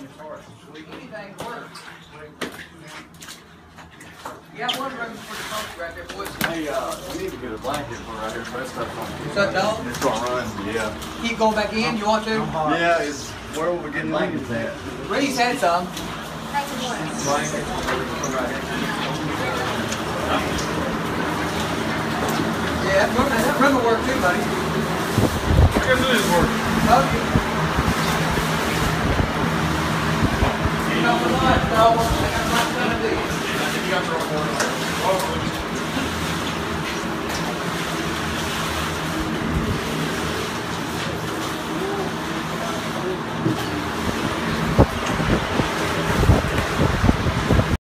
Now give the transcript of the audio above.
on your chart. Anything works. You got one room for the country right there, boys. Hey, uh, we need to get a blanket for right here, rest of Is that dog? It's gonna run, yeah. Keep going back in, you want to? Yeah, it's, where will we get blankets at? Reese had some. Yeah, that room, that room will work too, buddy. I guess it is working. Okay. You know what, no, I got my son to do. You